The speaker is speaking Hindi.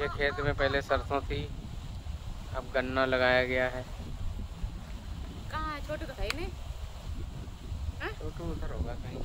पीछे खेत में पहले सरसों थी अब गन्ना लगाया गया है। कहाँ है? छोटू तो है नहीं? हाँ? छोटू उधर होगा कहीं।